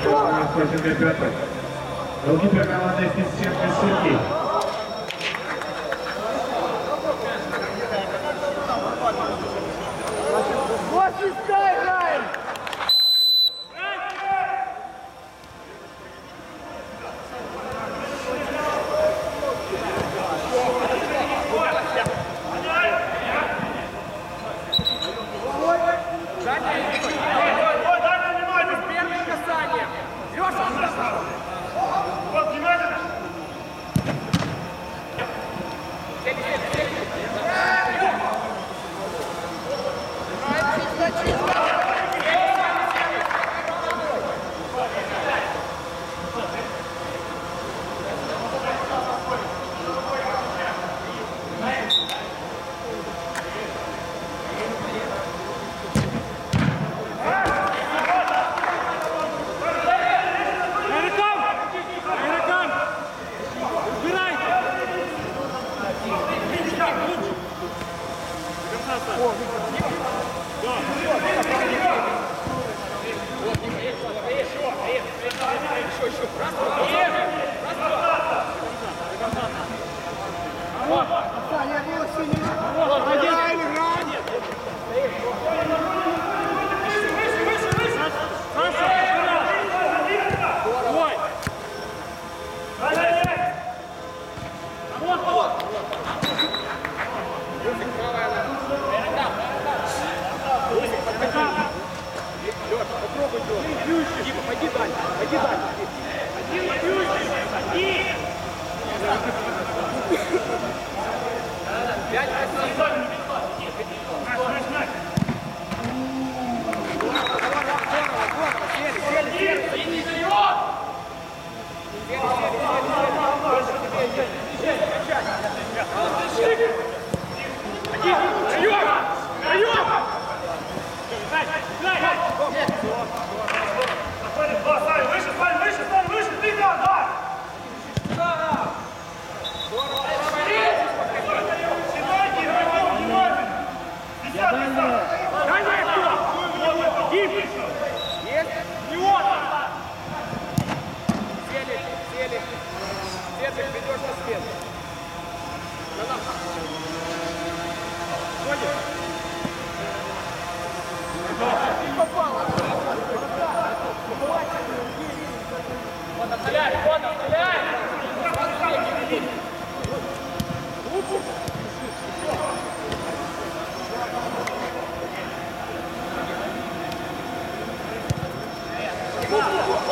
Então, a coisa. Eu então, que pegar lá deficiência esse aqui.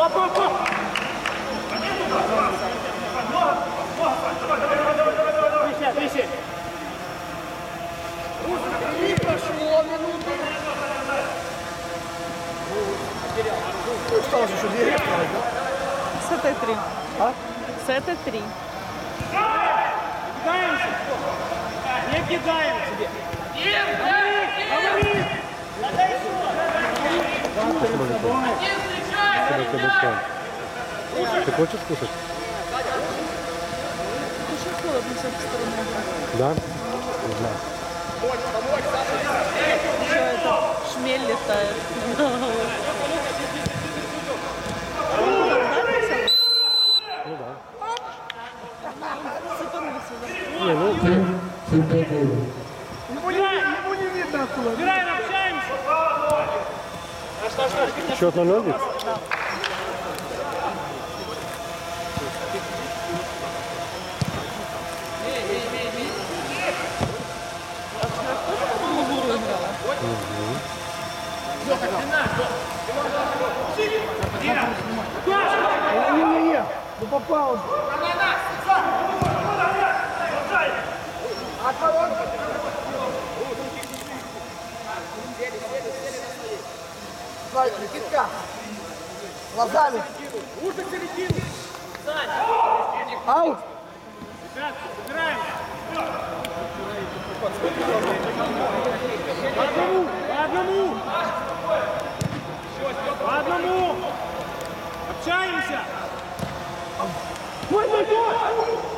Оп, оп, оп! Стреляй, вот, стреляй! С этой три. А? С этой три. Кидаемся! Не кидаем тебе! Говори! Ты хочешь кушать? Холодно с этой стороны. Да? Не знаю. Еще это шмель летает. Ну да. Сыпанулся, да. Не, ну, Играем, общаемся! счет 0 ведь? Никитка, глазами. Аут. Играем! По одному! По одному! По одному! Общаемся! Еще!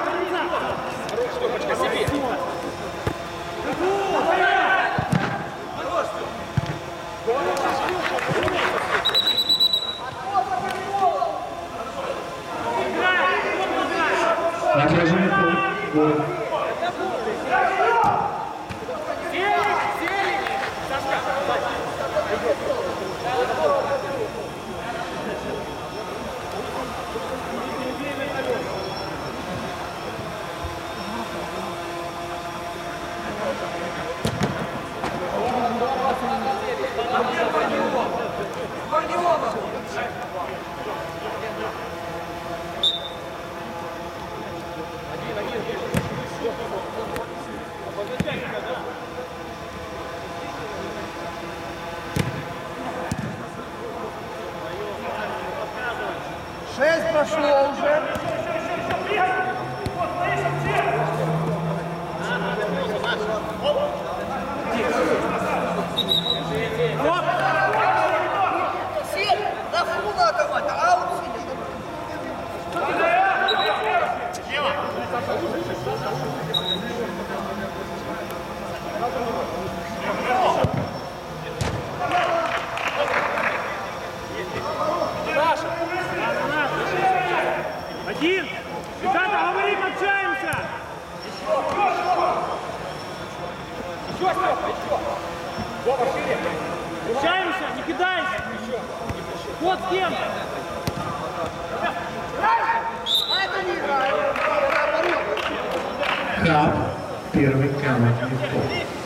Piero Beccano e il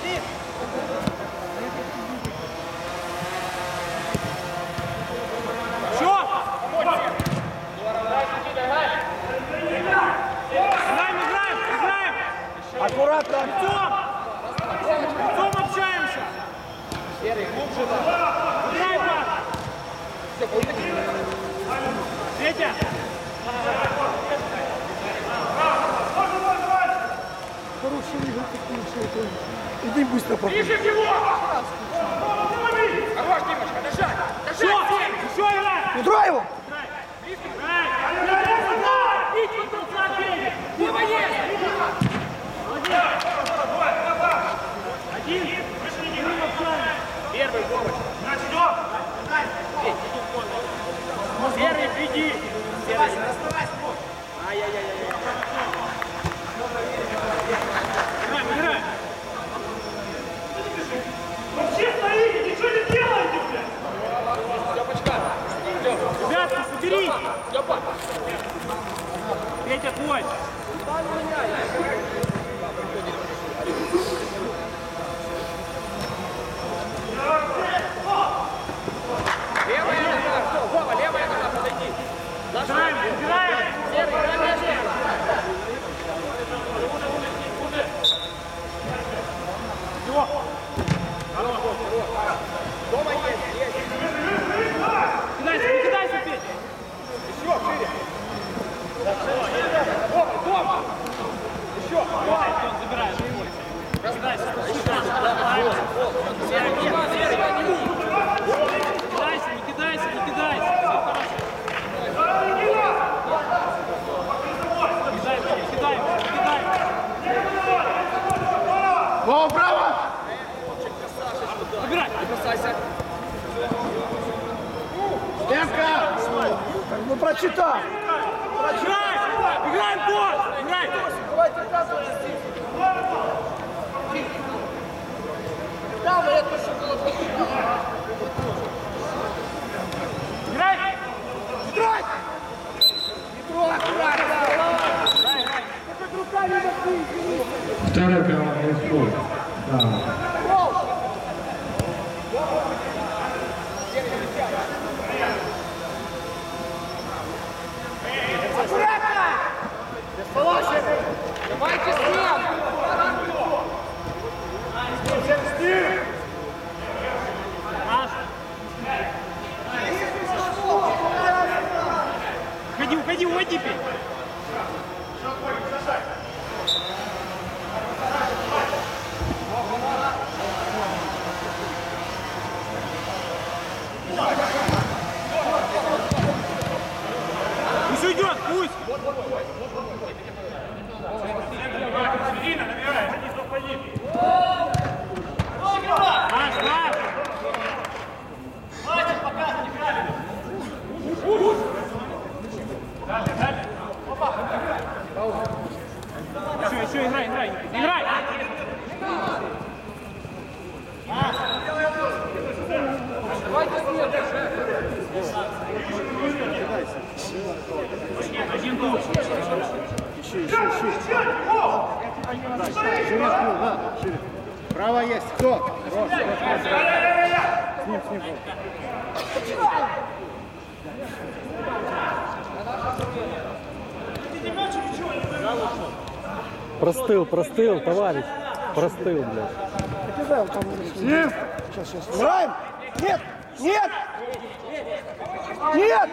Иди быстро пока. Тише его! Хорош, Димочка, дышать! Дышать! Все, все, его! Удро его! Вова право! Убирай! Бросайся! Демка! Ну прочитай! Прочитай! Играй в гол! Играй! Давай, Да, но это что было Играй! Не трогай! Не трогай! Аккуратно! Второй пенал. そう。Простыл, простыл, товарищ. Простыл, блядь. Ним. Сейчас, сейчас. Играем. Нет, нет. Нет.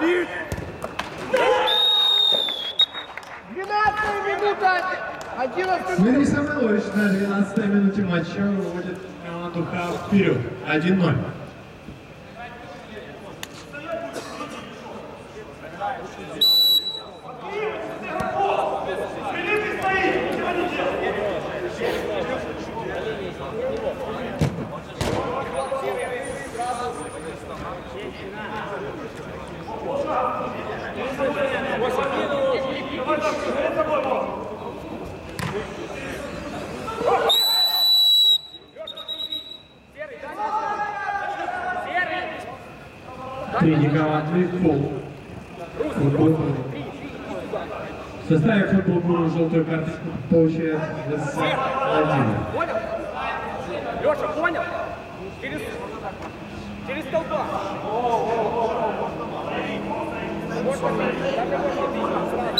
Бить! 12 минута! 11 Дмитрий Самойлович на 12 минуте матча выводит команду ХА вперед. 1-0. Фол. Футбол. В составе футбол желтую карточку получает Владимир. Понял? Леша, понял? Через, через толпа. Сразу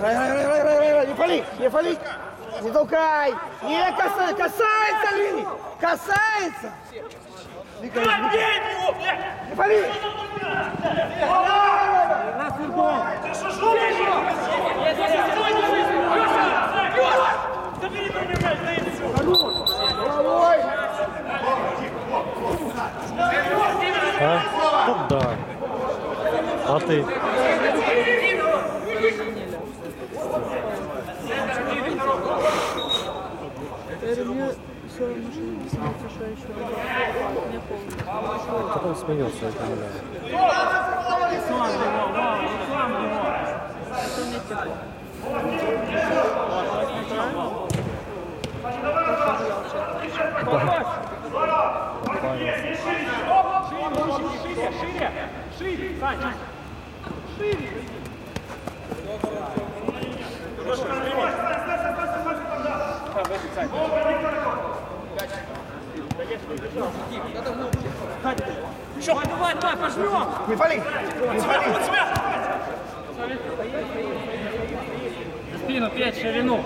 Рай, рай, рай, рай, рай, рай, рай, не пали, не пали, не толкай, не касается, касается линии, касается. Вика. Не пали. На футбол. Головой. А? Тут да. А ты? Все равно, что не смотрите, что еще не помню. Потом сменился, это не надо. Это мне тепло. Шире, шире, Саня. Давай, давай, пожмем! Не пали, не пали. Спину, Петь, ширину.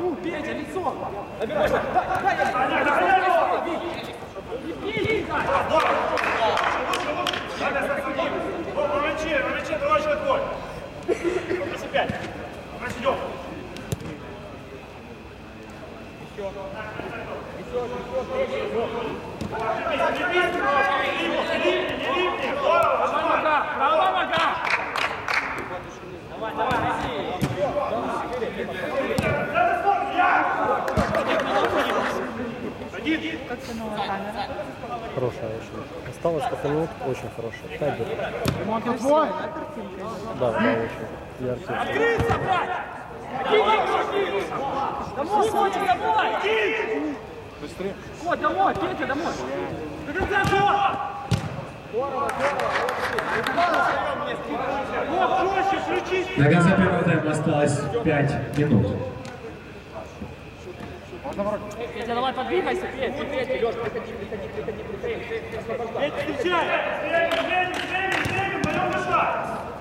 Ну, Петя, лицо. Романчи, Хорошая очень. Осталось сколько минут? Очень хорошая. Тайгер. Это твой. Да, да, очень. Яркий. Открыться, брать! Иди, Домой, Котя, домой! Быстрее. Кот, домой, Петя, домой! До конца! Вот! До конца первого тайма осталось 5 минут. Петя, давай подвигайся, Петя, Петя, Лёш, приходи, приходи, приходи, приходи. Петя, встречай!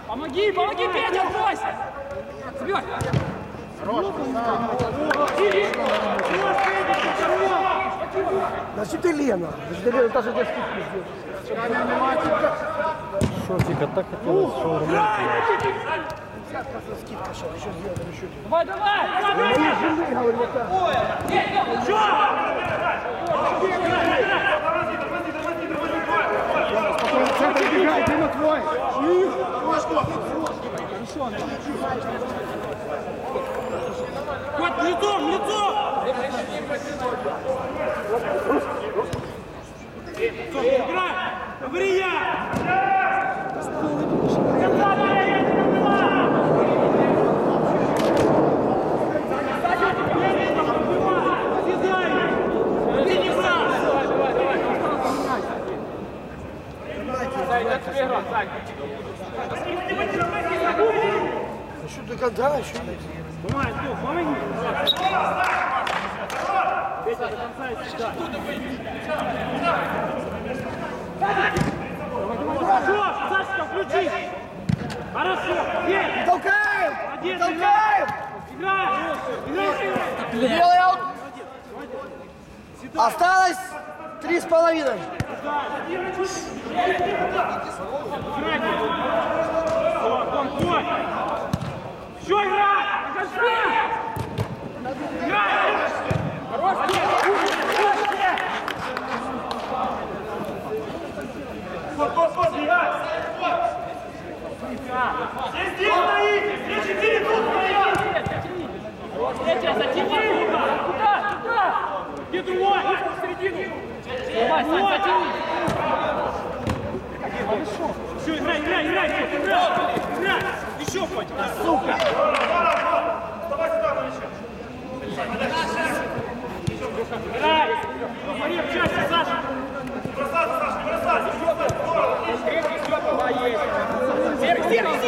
Помоги, помоги, Петя, откройся! Забивай! Да что ты, Лена? Да что ты, Лена, даже тебе скидку сделала. Шотик, а так хотелось шаурму. Скидка сейчас, еще сделаем, еще. Давай, давай! Мои жены, говорю, вот так. Спокойно, центр бегай, Дима твой. Вот, лицом, лицом! Играй! Говори я! Еще до конца, еще нет. Помогай, стоп, помоги! Хорошо, Сашка, включи! Хорошо, есть! Толкаем! Молодец, Толкаем! Играй! Играй! Белый аут! Осталось три с половиной. Контроль! Еще играй!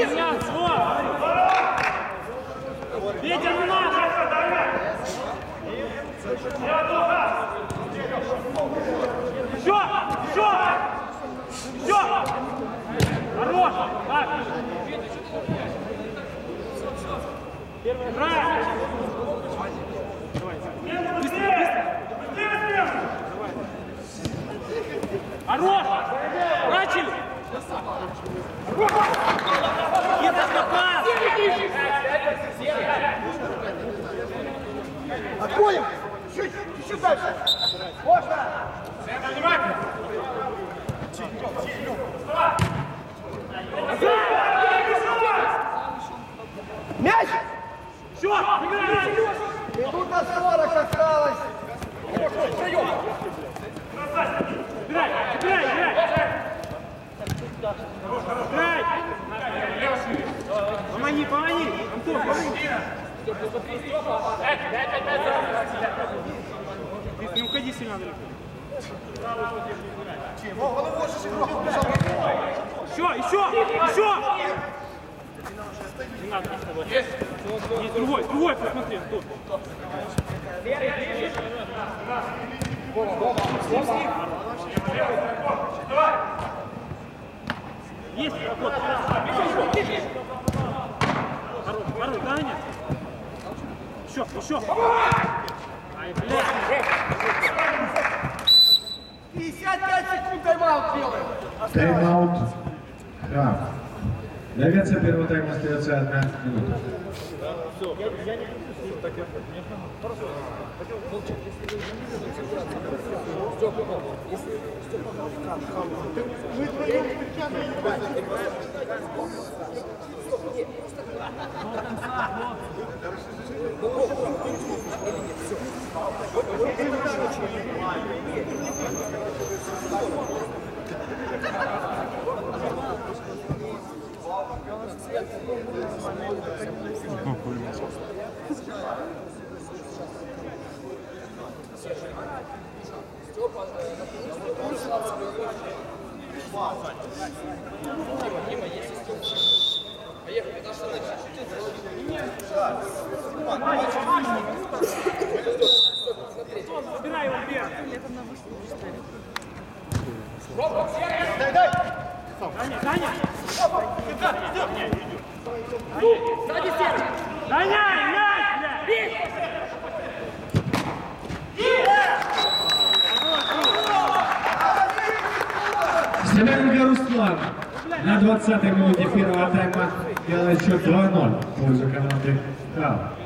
Ja, ja. Есть другой, другой, посмотри, Антон. Есть, вот. Хорош, хорош, Даня. Еще, еще. Ай, блядь. 55 секунд тайм-аут делаем. Тайм-аут. Храф. До конца первого тайма остается одна минута. Убирай его вверх. Даня, Даня. Сзади серый! Даня, мяч, блядь. Семененко Руслан на 20-й минуте первого тайма делает счет 2-0 в пользу команды Храф.